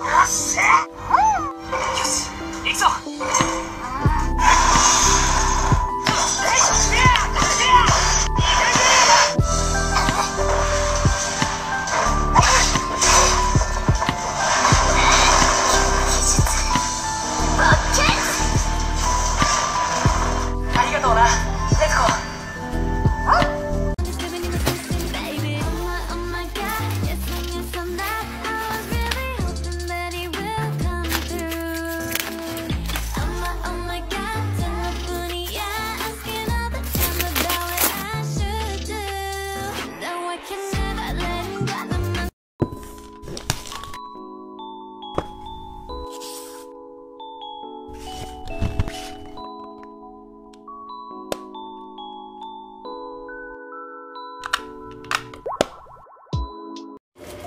よし。行くぞ。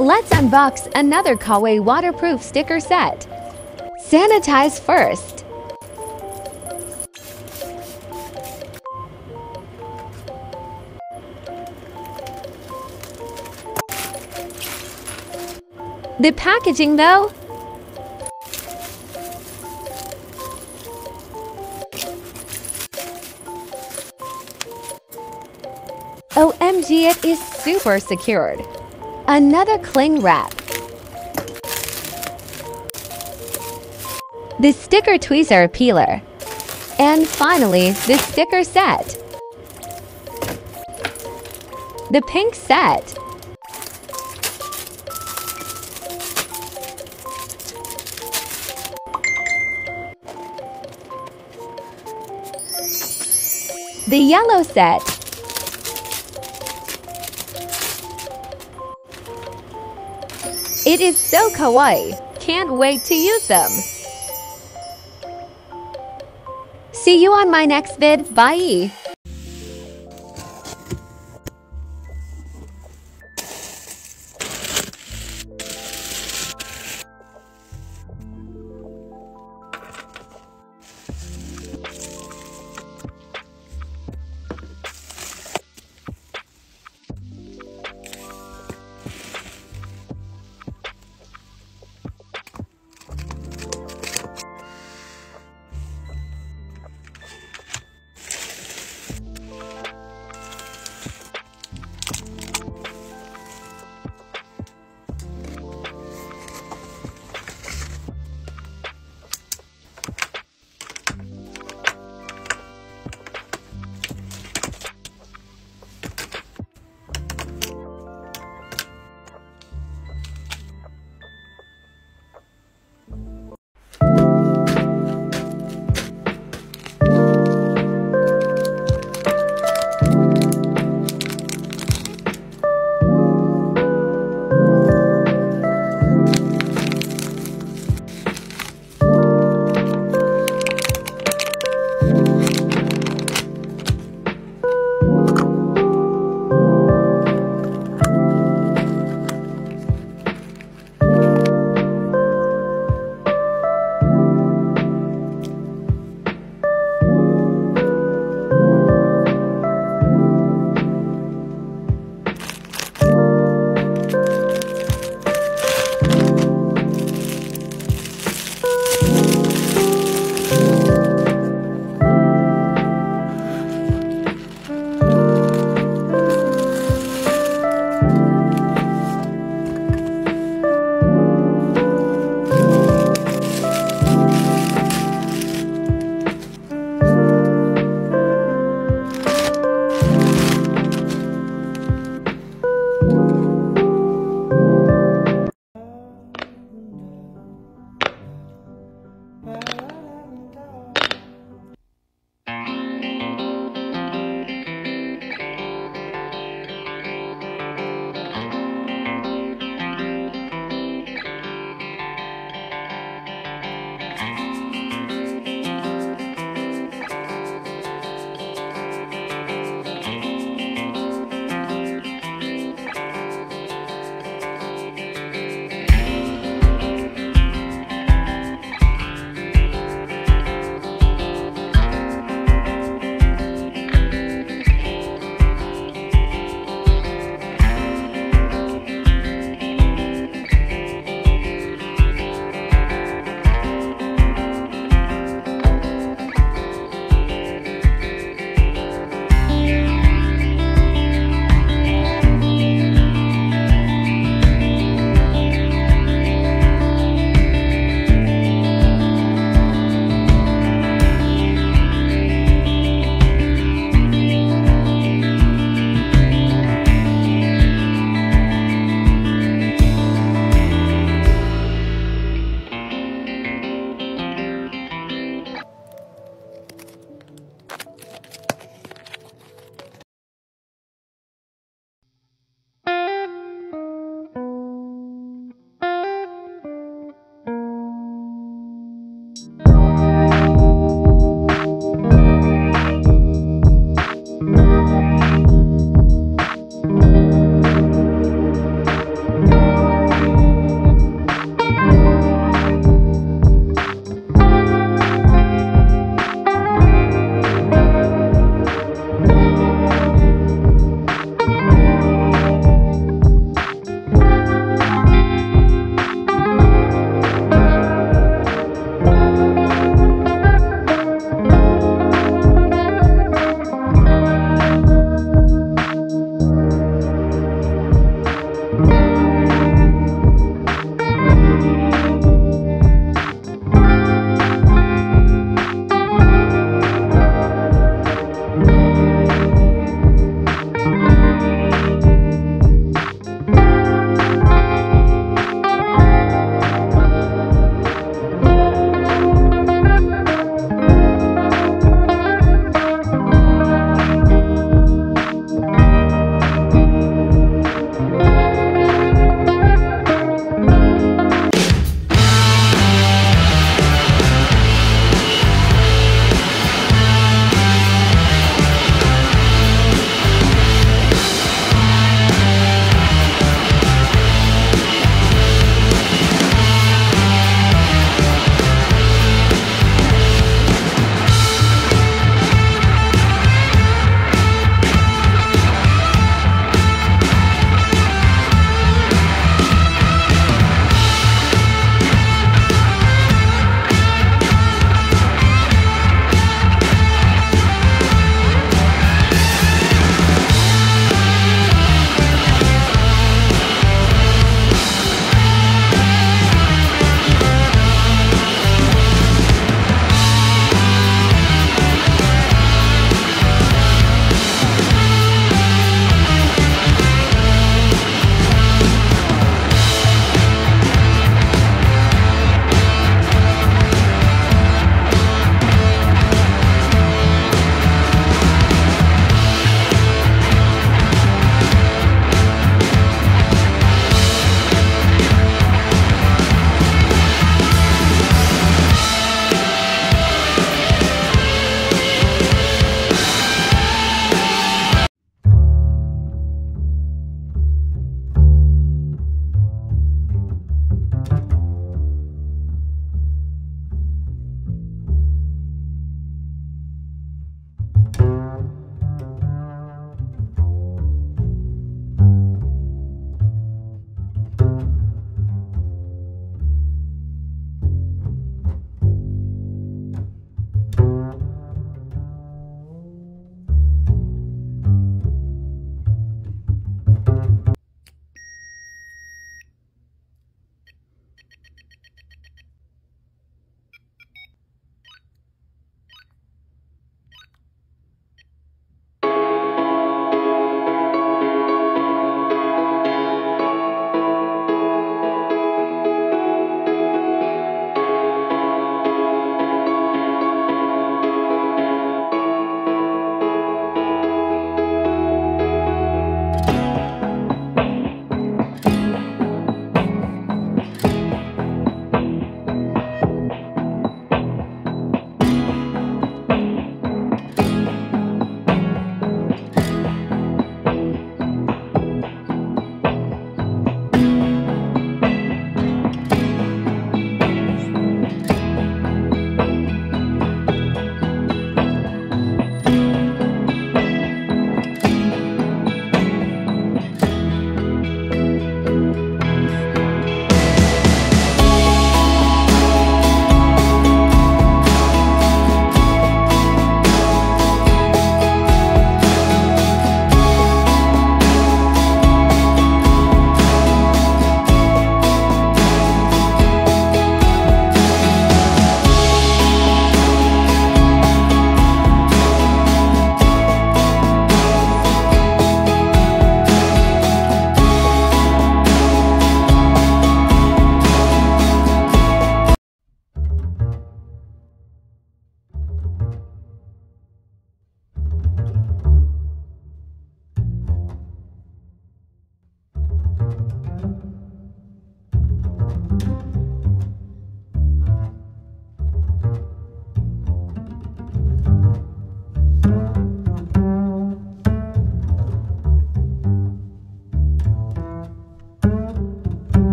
Let's unbox another Kawaii waterproof sticker set. Sanitize first. The packaging though? OMG, it is super secured. Another cling wrap. The sticker tweezer peeler. And finally, the sticker set. The pink set. The yellow set. It is so kawaii. Can't wait to use them. See you on my next vid. Bye.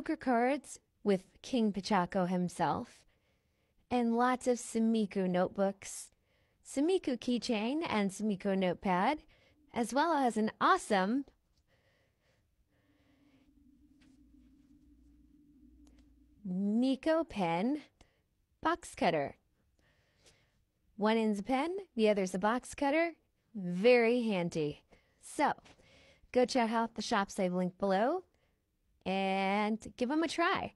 Poker cards with King Pochacco himself, and lots of Sumikko notebooks, Sumikko keychain and Sumikko notepad, as well as an awesome Miko pen box cutter. One end's a pen, the other's a box cutter. Very handy. So, go check out the shops I've linked below and give them a try.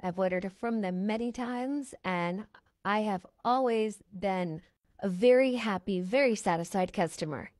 I've ordered from them many times and I have always been a very happy, very satisfied customer.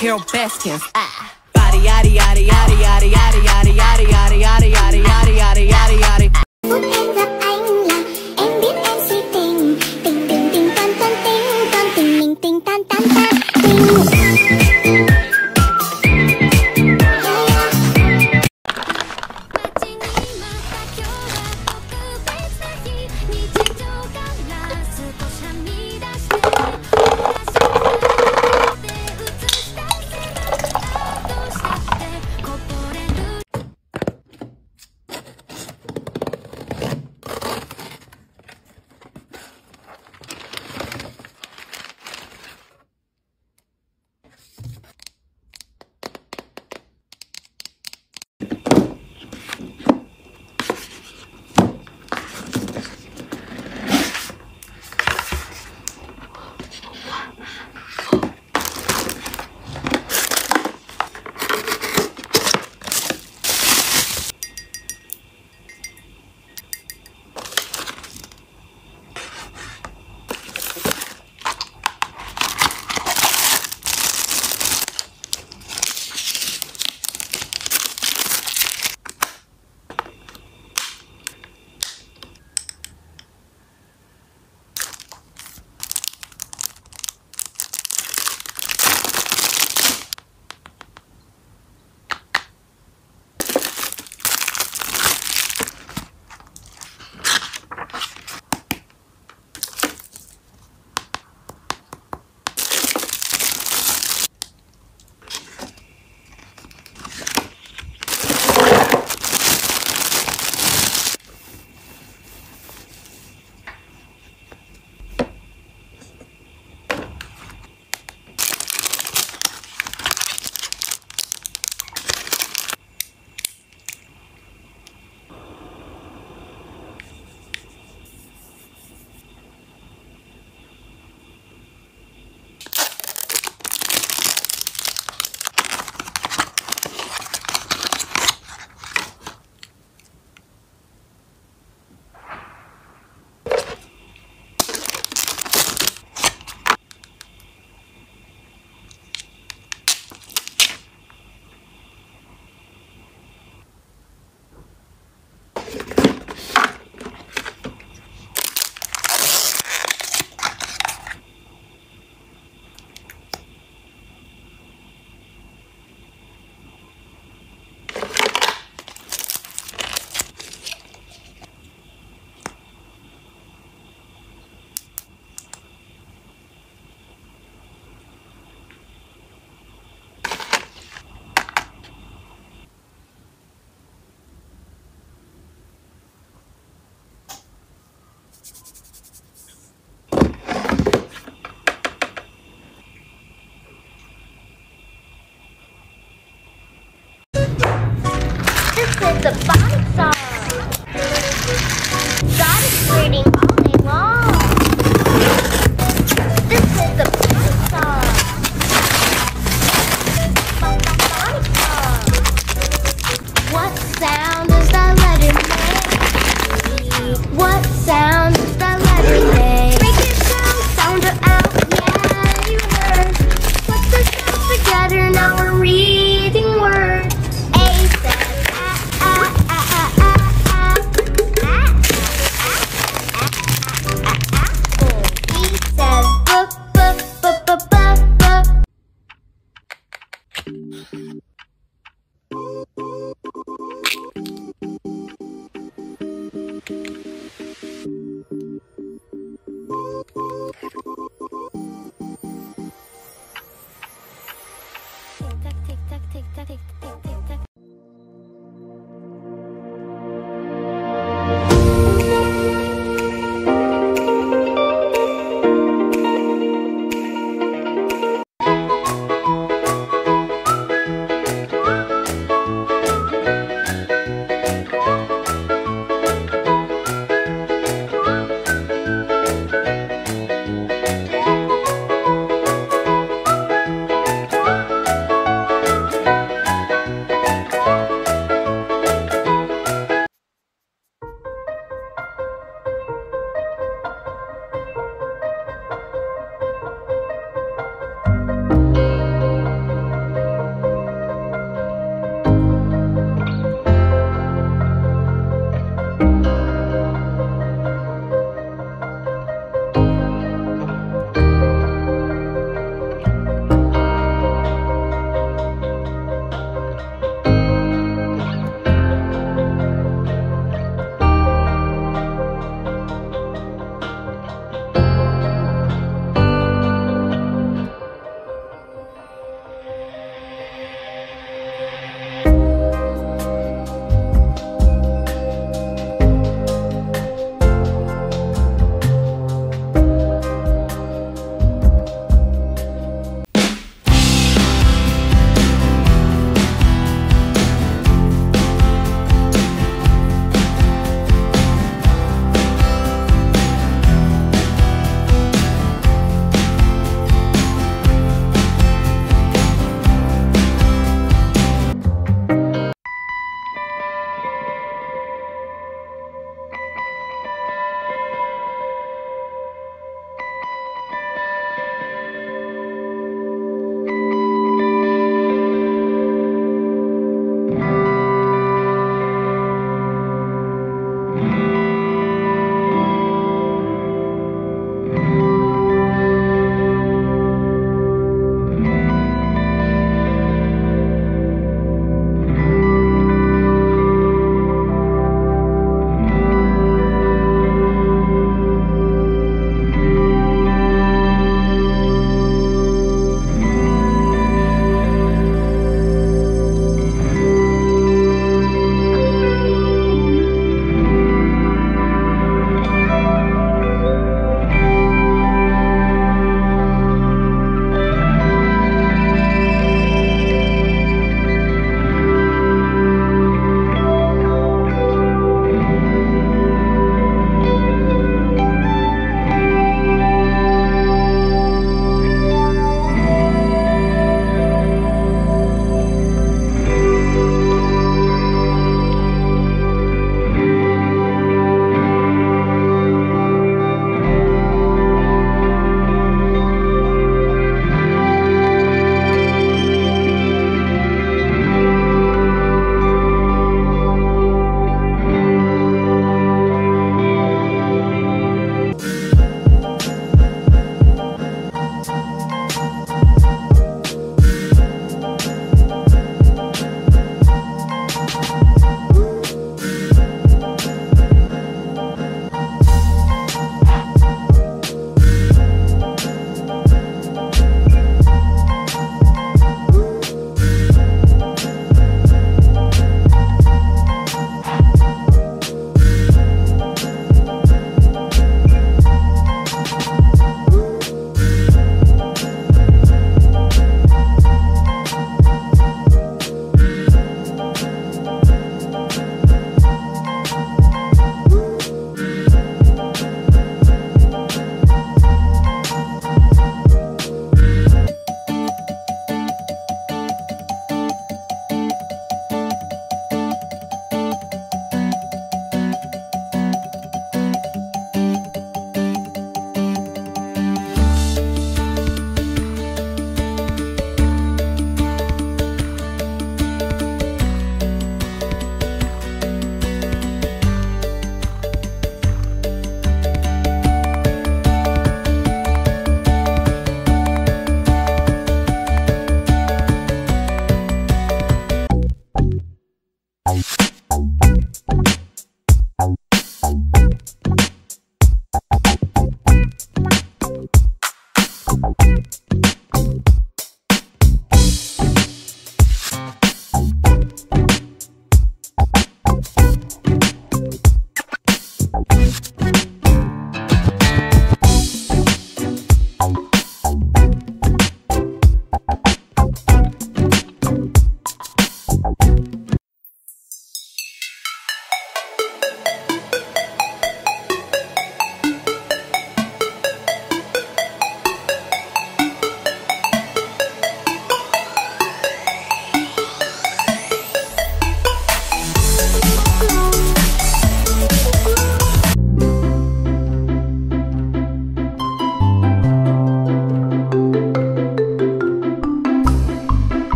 Carol Baskins. Ah. Body yaddy yaddy yaddy yaddy yaddy yaddy yaddy yaddy yaddy the